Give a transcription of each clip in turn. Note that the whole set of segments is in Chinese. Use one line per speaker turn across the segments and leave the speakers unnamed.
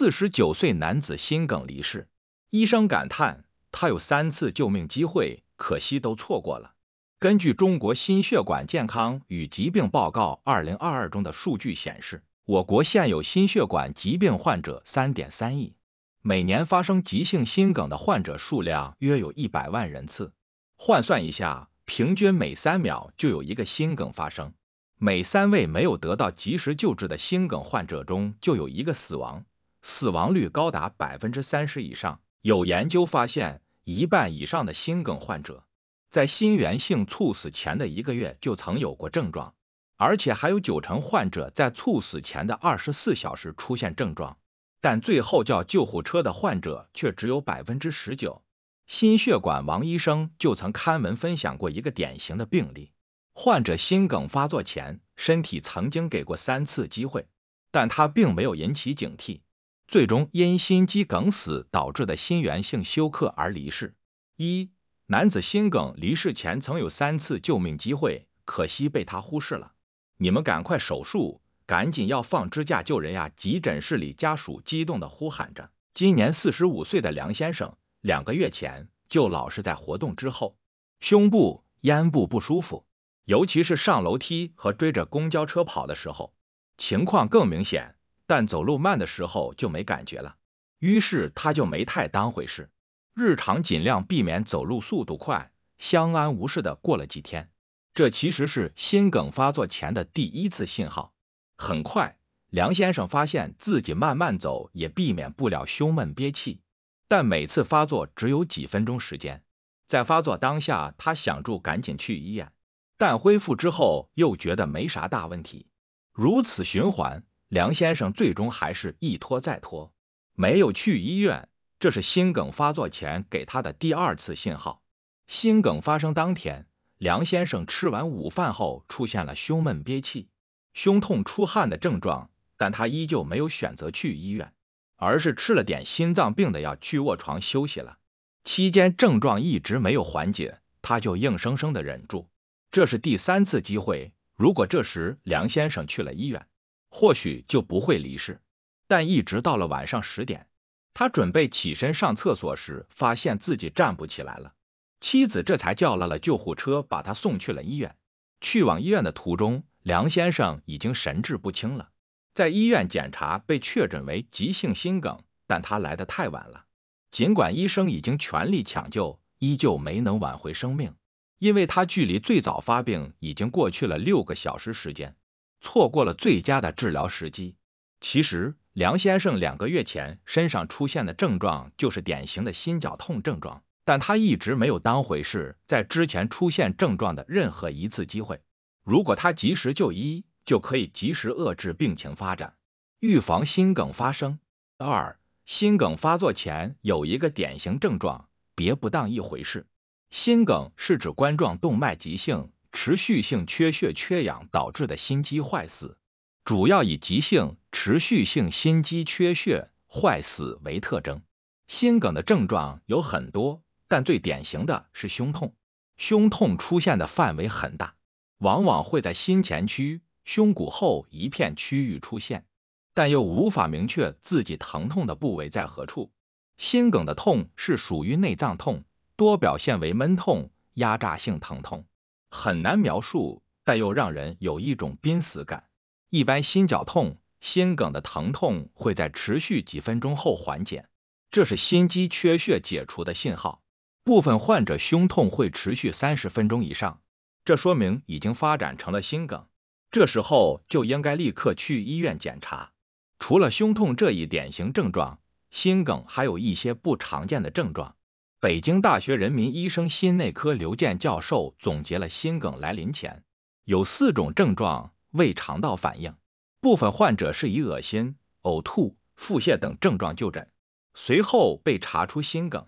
四十九岁男子心梗离世，医生感叹他有三次救命机会，可惜都错过了。根据中国心血管健康与疾病报告二零二二中的数据显示，我国现有心血管疾病患者三点三亿，每年发生急性心梗的患者数量约有一百万人次。换算一下，平均每三秒就有一个心梗发生，每三位没有得到及时救治的心梗患者中就有一个死亡。死亡率高达百分之三十以上。有研究发现，一半以上的心梗患者在心源性猝死前的一个月就曾有过症状，而且还有九成患者在猝死前的二十四小时出现症状，但最后叫救护车的患者却只有百分之十九。心血管王医生就曾刊文分享过一个典型的病例：患者心梗发作前，身体曾经给过三次机会，但他并没有引起警惕。最终因心肌梗死导致的心源性休克而离世。一男子心梗离世前曾有三次救命机会，可惜被他忽视了。你们赶快手术，赶紧要放支架救人呀！急诊室里家属激动的呼喊着。今年四十五岁的梁先生，两个月前就老是在活动之后，胸部、咽部不舒服，尤其是上楼梯和追着公交车跑的时候，情况更明显。但走路慢的时候就没感觉了，于是他就没太当回事，日常尽量避免走路速度快，相安无事的过了几天。这其实是心梗发作前的第一次信号。很快，梁先生发现自己慢慢走也避免不了胸闷憋气，但每次发作只有几分钟时间。在发作当下，他想住赶紧去医院，但恢复之后又觉得没啥大问题，如此循环。梁先生最终还是一拖再拖，没有去医院。这是心梗发作前给他的第二次信号。心梗发生当天，梁先生吃完午饭后出现了胸闷憋气、胸痛出汗的症状，但他依旧没有选择去医院，而是吃了点心脏病的药去卧床休息了。期间症状一直没有缓解，他就硬生生的忍住。这是第三次机会，如果这时梁先生去了医院。或许就不会离世，但一直到了晚上十点，他准备起身上厕所时，发现自己站不起来了。妻子这才叫来了救护车，把他送去了医院。去往医院的途中，梁先生已经神志不清了。在医院检查，被确诊为急性心梗，但他来的太晚了。尽管医生已经全力抢救，依旧没能挽回生命，因为他距离最早发病已经过去了六个小时时间。错过了最佳的治疗时机。其实，梁先生两个月前身上出现的症状就是典型的心绞痛症状，但他一直没有当回事。在之前出现症状的任何一次机会，如果他及时就医，就可以及时遏制病情发展，预防心梗发生。二、心梗发作前有一个典型症状，别不当一回事。心梗是指冠状动脉急性。持续性缺血缺氧导致的心肌坏死，主要以急性持续性心肌缺血坏死为特征。心梗的症状有很多，但最典型的是胸痛。胸痛出现的范围很大，往往会在心前区、胸骨后一片区域出现，但又无法明确自己疼痛的部位在何处。心梗的痛是属于内脏痛，多表现为闷痛、压榨性疼痛。很难描述，但又让人有一种濒死感。一般心绞痛、心梗的疼痛会在持续几分钟后缓解，这是心肌缺血解除的信号。部分患者胸痛会持续三十分钟以上，这说明已经发展成了心梗。这时候就应该立刻去医院检查。除了胸痛这一典型症状，心梗还有一些不常见的症状。北京大学人民医生心内科刘健教授总结了心梗来临前有四种症状：胃肠道反应，部分患者是以恶心、呕吐、腹泻等症状就诊，随后被查出心梗；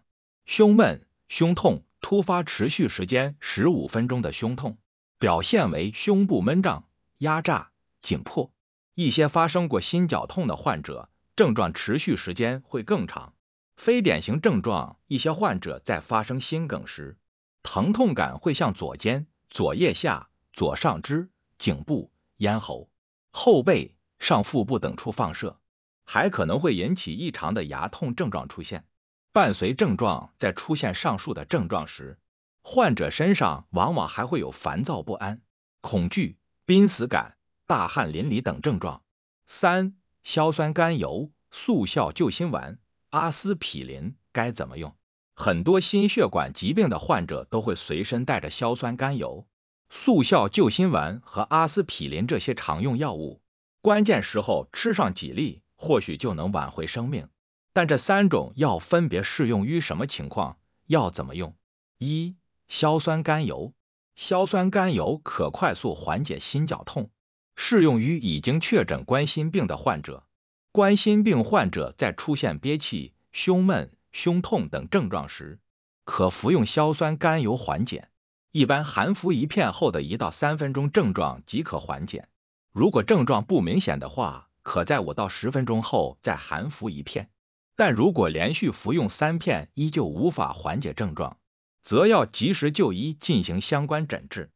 胸闷、胸痛突发持续时间十五分钟的胸痛，表现为胸部闷胀、压榨、紧迫；一些发生过心绞痛的患者，症状持续时间会更长。非典型症状，一些患者在发生心梗时，疼痛感会向左肩、左腋下、左上肢、颈部、咽喉、后背、上腹部等处放射。还可能会引起异常的牙痛症状出现。伴随症状在出现上述的症状时，患者身上往往还会有烦躁不安、恐惧、濒死感、大汗淋漓等症状。三、硝酸甘油速效救心丸阿司匹林该怎么用？很多心血管疾病的患者都会随身带着硝酸甘油、速效救心丸和阿司匹林这些常用药物，关键时候吃上几粒，或许就能挽回生命。但这三种药分别适用于什么情况？要怎么用？一、硝酸甘油。硝酸甘油可快速缓解心绞痛，适用于已经确诊冠心病的患者。冠心病患者在出现憋气、胸闷、胸痛等症状时，可服用硝酸甘油缓解。一般含服一片后的一到三分钟，症状即可缓解。如果症状不明显的话，可在五到十分钟后再含服一片。但如果连续服用三片依旧无法缓解症状，则要及时就医进行相关诊治。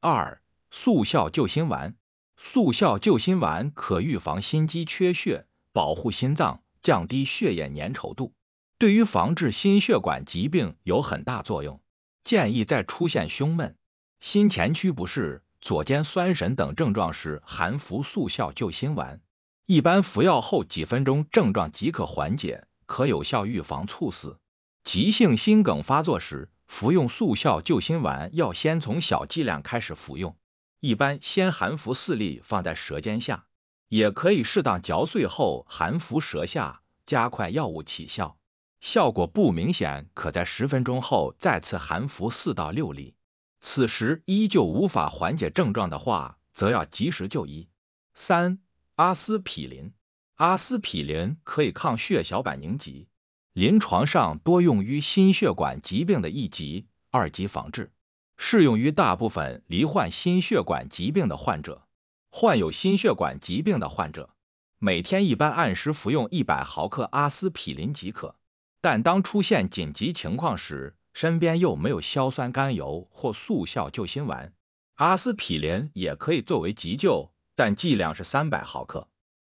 二、速效救心丸。速效救心丸可预防心肌缺血，保护心脏，降低血液粘稠度，对于防治心血管疾病有很大作用。建议在出现胸闷、心前区不适、左肩酸神等症状时含服速效救心丸。一般服药后几分钟，症状即可缓解，可有效预防猝死。急性心梗发作时，服用速效救心丸要先从小剂量开始服用，一般先含服四粒放在舌尖下，也可以适当嚼碎后含服舌下，加快药物起效。效果不明显，可在十分钟后再次含服四到六粒。此时依旧无法缓解症状的话，则要及时就医。三。阿司匹林，阿司匹林可以抗血小板凝集，临床上多用于心血管疾病的一级、二级防治，适用于大部分罹患心血管疾病的患者。患有心血管疾病的患者，每天一般按时服用一百毫克阿司匹林即可。但当出现紧急情况时，身边又没有硝酸甘油或速效救心丸，阿司匹林也可以作为急救。但剂量是三百毫克，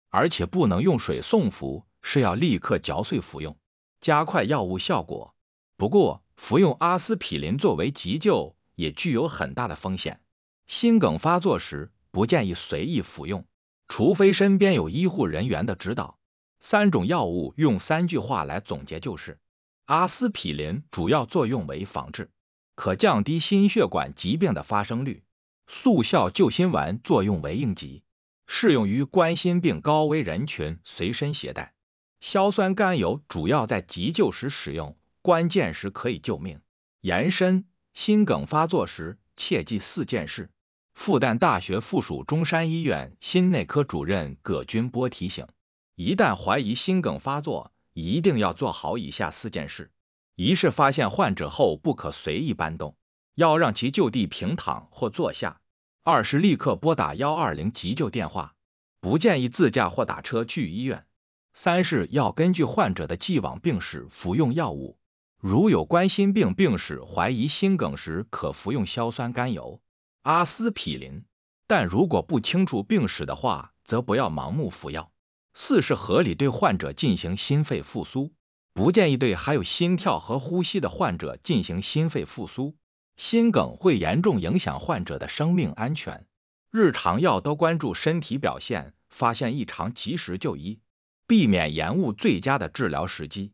而且不能用水送服，是要立刻嚼碎服用，加快药物效果。不过，服用阿司匹林作为急救也具有很大的风险。心梗发作时，不建议随意服用，除非身边有医护人员的指导。三种药物用三句话来总结就是：阿司匹林主要作用为防治，可降低心血管疾病的发生率。速效救心丸作用为应急，适用于冠心病高危人群随身携带。硝酸甘油主要在急救时使用，关键时可以救命。延伸：心梗发作时切记四件事。复旦大学附属中山医院心内科主任葛军波提醒：一旦怀疑心梗发作，一定要做好以下四件事：一是发现患者后不可随意搬动。要让其就地平躺或坐下。二是立刻拨打幺二零急救电话，不建议自驾或打车去医院。三是要根据患者的既往病史服用药物，如有冠心病病史，怀疑心梗时，可服用硝酸甘油、阿司匹林。但如果不清楚病史的话，则不要盲目服药。四是合理对患者进行心肺复苏，不建议对还有心跳和呼吸的患者进行心肺复苏。心梗会严重影响患者的生命安全，日常要多关注身体表现，发现异常及时就医，避免延误最佳的治疗时机。